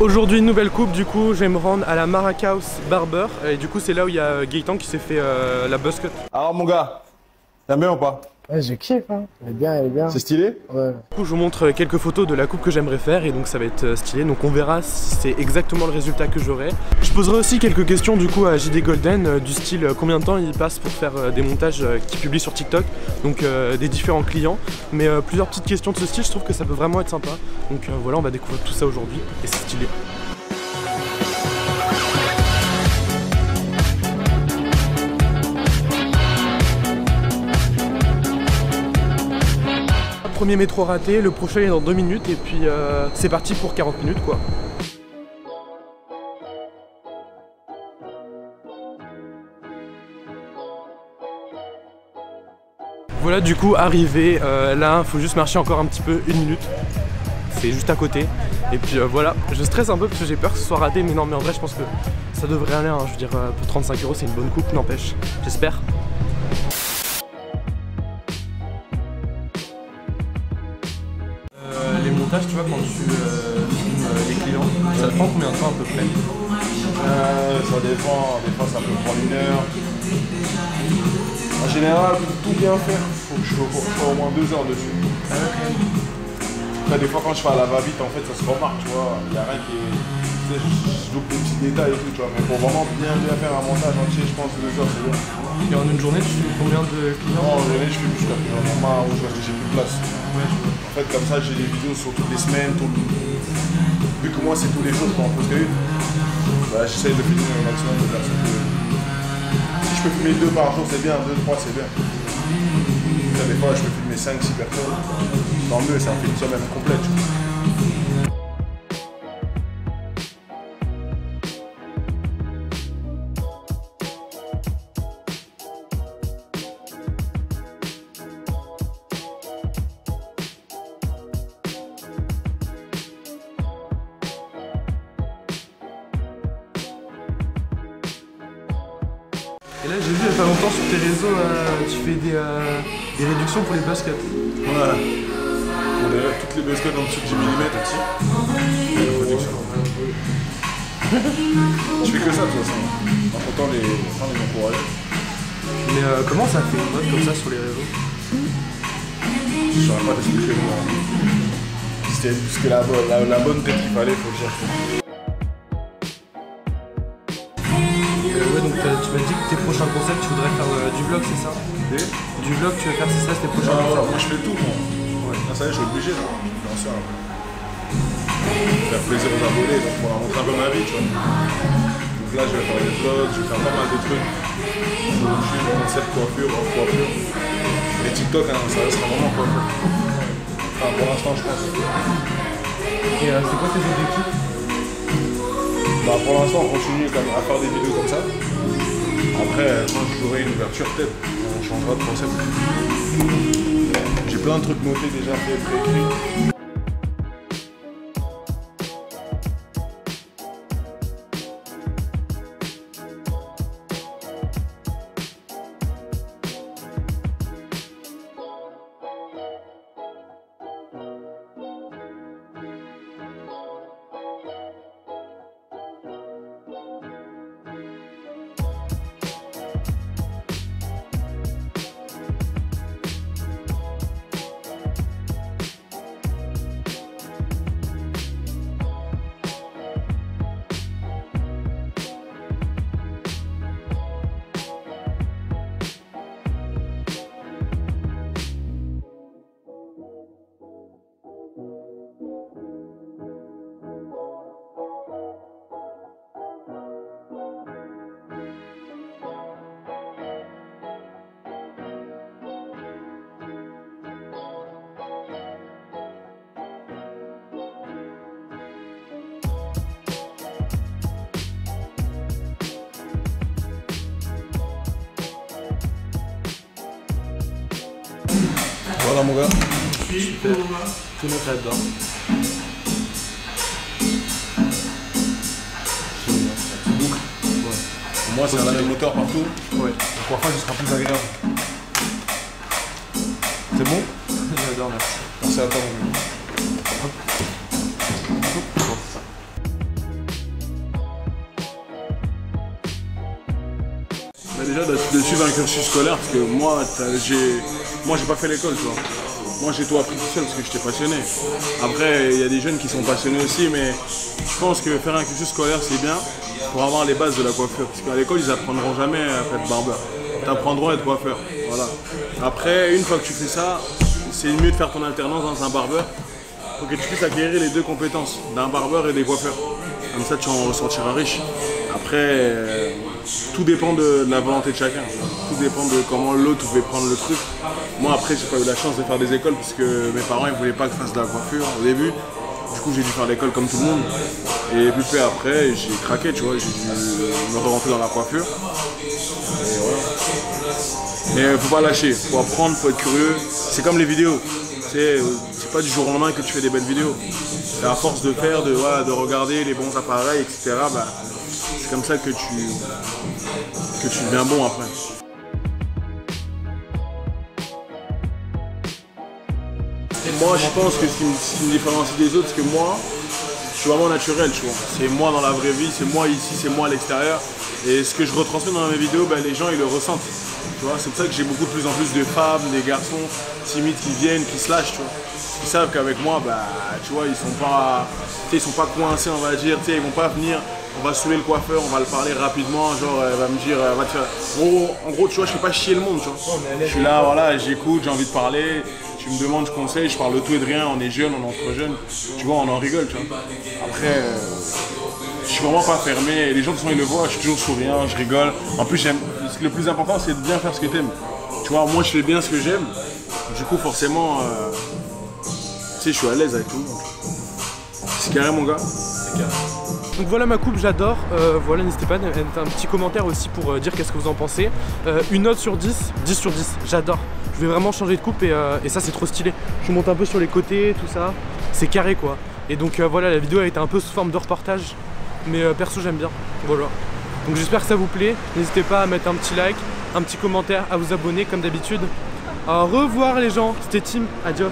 Aujourd'hui nouvelle coupe du coup je vais me rendre à la Maracas Barber et du coup c'est là où il y a Gaëtan qui s'est fait euh, la buzz cut. Alors mon gars, t'aimes bien ou pas? Ouais, je kiffe, hein. Elle est bien, elle est bien. C'est stylé Ouais. Du coup je vous montre quelques photos de la coupe que j'aimerais faire et donc ça va être euh, stylé donc on verra si c'est exactement le résultat que j'aurai. Je poserai aussi quelques questions du coup à JD Golden euh, du style euh, combien de temps il passe pour faire euh, des montages euh, qu'il publie sur TikTok donc euh, des différents clients mais euh, plusieurs petites questions de ce style je trouve que ça peut vraiment être sympa donc euh, voilà on va découvrir tout ça aujourd'hui et c'est stylé. Premier métro raté, le prochain est dans 2 minutes et puis euh, c'est parti pour 40 minutes quoi. Voilà du coup arrivé, euh, là faut juste marcher encore un petit peu, une minute, c'est juste à côté. Et puis euh, voilà, je stresse un peu parce que j'ai peur que ce soit raté mais non mais en vrai je pense que ça devrait aller, hein. je veux dire euh, pour 35 euros c'est une bonne coupe n'empêche, j'espère. Tu vois, quand tu euh, filmes euh, les clients, ça te prend combien de temps à peu près euh, Ça dépend, des fois ça peut prendre une heure. En général, pour tout bien faire, faut que je faut que je sois au moins deux heures dessus. Après, des fois quand je fais à la va-vite, en fait ça se remarque, tu vois. Il n'y a rien qui est. Je loupe des petits détails et tout, tu vois. Mais pour vraiment bien bien faire un montage entier, je pense que deux heures c'est bien. Et en une journée, tu filmes combien de clients? En journée, je fais plus un moment où j'ai plus de place. En fait, comme ça, j'ai des vidéos sur toutes les semaines. tout- Vu que moi, c'est tous les jours, je peux en poster une. Bah, j'essaye de filmer au maximum de personnes. Si je peux filmer deux par jour, c'est bien. Deux, trois, c'est bien. Des fois, je peux filmer 5-6 personnes. Tant mieux, ça me fait une semaine complète. tu vois. Et là, j'ai vu il y a pas longtemps sur tes réseaux, euh, tu fais des, euh, des réductions pour les baskets. Voilà. Pour les- toutes les baskets en dessous de 10 mm aussi. Je fais que ça de toute façon. En comptant les, sans les encourager. Mais euh, comment ça fait une mode comme ça sur les réseaux? Je saurais pas t'expliquer moi. C'était c'était la, bonne- la, la bonne tête qu'il fallait, faut le chercher. Tu m'as dit que tes prochains concepts, tu voudrais faire euh, du vlog, c'est ça Et Du vlog, tu veux faire, c'est ça, tes prochains Ah, concepts moi je fais tout moi. Là, ça y est, je suis obligé là. Faire plaisir aux abonnés, donc pour leur montrer un peu ma vie, tu vois. Donc là, je vais faire des vlogs, je vais faire pas mal de trucs. YouTube, concept coiffure, off coiffure. Et TikTok, hein, ça restera vraiment coiffure. Enfin, pour l'instant, je pense. Et euh, c'est quoi tes objectifs? Bah, pour l'instant, on continue comme, à faire des vidéos comme ça. Après, quand j'aurai une ouverture, peut-être, on changera de concept. J'ai plein de trucs notés déjà faits, préécrits. Voilà mon gars. Super. Tout le monde là-dedans. Pour moi, c'est un même moteur partout. Ouais. La coiffage, ce sera plus agréable. C'est bon? J'adore, merci. Merci à toi mon déjà de, suivre un cursus scolaire parce que moi, j'ai moi j'ai pas fait l'école, tu vois. Moi j'ai tout appris tout seul parce que j'étais passionné. Après, il y a des jeunes qui sont passionnés aussi, mais je pense que faire un cursus scolaire c'est bien pour avoir les bases de la coiffure. Parce qu'à l'école, ils apprendront jamais à être barbeur. Ils apprendront à être coiffeur. Voilà. Après, une fois que tu fais ça, c'est mieux de faire ton alternance dans un barbeur pour que tu puisses acquérir les deux compétences d'un barbeur et des coiffeurs. Comme ça, tu en ressortiras riche. Après, euh, tout dépend de, la volonté de chacun. Tout dépend de comment l'autre veut prendre le truc. Moi, après, j'ai pas eu la chance de faire des écoles parce que mes parents, ils voulaient pas que je fasse de la coiffure au début. Du coup, j'ai dû faire l'école comme tout le monde. Et puis après, j'ai craqué, tu vois, j'ai dû me rentrer dans la coiffure. Et voilà. Mais faut pas lâcher, faut apprendre, faut être curieux. C'est comme les vidéos. C'est pas du jour au lendemain que tu fais des belles vidéos. C'est à force de faire, de, de regarder les bons appareils, etc. Bah, c'est comme ça que tu, deviens bon après. Moi, je pense que ce qui me, différencie des autres, c'est que moi, je suis vraiment naturel. C'est moi dans la vraie vie, c'est moi ici, c'est moi à l'extérieur. Et ce que je retransmets dans mes vidéos, ben, les gens, ils le ressentent. C'est pour ça que j'ai beaucoup de plus en plus de femmes, des garçons timides qui viennent, qui se lâchent, tu vois. Ils savent qu'avec moi, bah, tu vois, ils sont pas, ils sont pas coincés, on va dire, tu sais, ils vont pas venir on va soulever le coiffeur, on va le parler rapidement, genre elle va me dire, va te faire. En gros, tu vois, je fais pas chier le monde. Je suis là, voilà, j'écoute, j'ai envie de parler, tu me demandes, je conseille, je parle de tout et de rien, on est jeunes, on est entre jeunes, tu vois, on en rigole, tu vois. Après, euh, je suis vraiment pas fermé, les gens qui sont ils le voient, je suis toujours souriant, je rigole. En plus, j'aime, le plus important, c'est de bien faire ce que tu aimes. Tu vois, moi, je fais bien ce que j'aime, du coup, forcément, euh, tu sais, je suis à l'aise avec tout le monde. C'est carré, mon gars C'est carré. Donc voilà ma coupe, j'adore. Euh, voilà, n'hésitez pas à mettre un petit commentaire aussi pour euh, dire qu'est-ce que vous en pensez. Euh, une note sur 10, 10 sur 10, j'adore. Je vais vraiment changer de coupe et, ça c'est trop stylé. Je monte un peu sur les côtés, tout ça. C'est carré quoi. Et donc voilà, la vidéo a été un peu sous forme de reportage. Mais perso j'aime bien. Voilà. Donc j'espère que ça vous plaît. N'hésitez pas à mettre un petit like, un petit commentaire, à vous abonner comme d'habitude. Au revoir les gens, c'était Tim, adios.